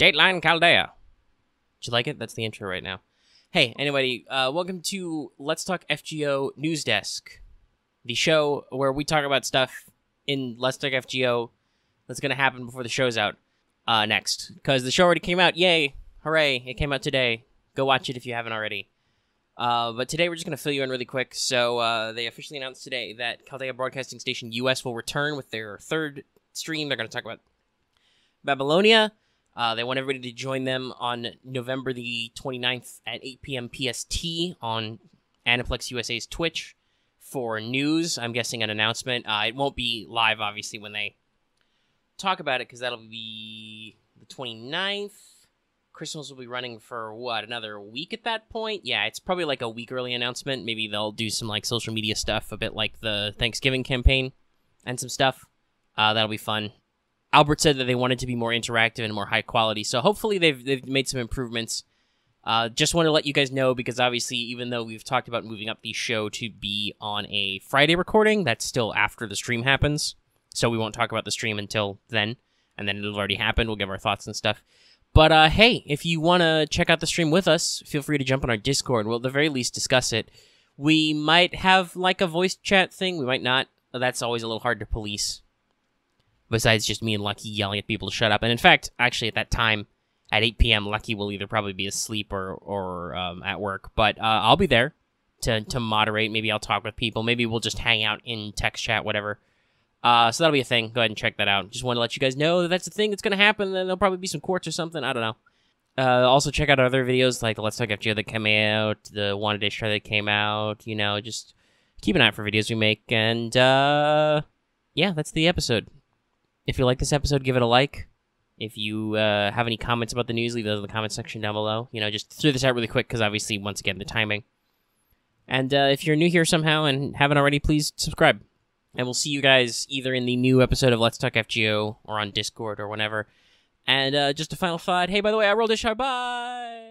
Dateline Chaldea. Did you like it? That's the intro right now. Hey, anybody, uh, welcome to Let's Talk FGO News Desk, the show where we talk about stuff in Let's Talk FGO that's going to happen before the show's out uh, next. Because the show already came out. Yay! Hooray! It came out today. Go watch it if you haven't already. Uh, but today we're just going to fill you in really quick. So uh, they officially announced today that Chaldea Broadcasting Station US will return with their third stream. They're going to talk about Babylonia. Uh, they want everybody to join them on November the 29th at 8 p.m. PST on Aniplex USA's Twitch for news. I'm guessing an announcement. Uh, it won't be live, obviously, when they talk about it, because that'll be the 29th. Christmas will be running for what another week at that point. Yeah, it's probably like a week early announcement. Maybe they'll do some like social media stuff, a bit like the Thanksgiving campaign, and some stuff. Uh, that'll be fun. Albert said that they wanted to be more interactive and more high quality, so hopefully they've they've made some improvements. Uh, just want to let you guys know because obviously, even though we've talked about moving up the show to be on a Friday recording, that's still after the stream happens. So we won't talk about the stream until then, and then it'll already happen. We'll give our thoughts and stuff. But uh, hey, if you want to check out the stream with us, feel free to jump on our Discord. We'll at the very least discuss it. We might have like a voice chat thing. We might not. That's always a little hard to police. Besides just me and Lucky yelling at people to shut up. And in fact, actually at that time, at 8 p.m., Lucky will either probably be asleep or, or um, at work. But uh, I'll be there to, to moderate. Maybe I'll talk with people. Maybe we'll just hang out in text chat, whatever. Uh, so that'll be a thing. Go ahead and check that out. Just want to let you guys know that that's a thing that's going to happen. Then there'll probably be some quartz or something. I don't know. Uh, also check out other videos like the Let's Talk FGO that came out, the Wanted Dish that came out. You know, just keep an eye out for videos we make. And uh, yeah, that's the episode. If you like this episode, give it a like. If you uh, have any comments about the news, leave those in the comment section down below. You know, just throw this out really quick because obviously, once again, the timing. And uh, if you're new here somehow and haven't already, please subscribe. And we'll see you guys either in the new episode of Let's Talk FGO or on Discord or whenever. And uh, just a final thought. Hey, by the way, I rolled a shot. Bye.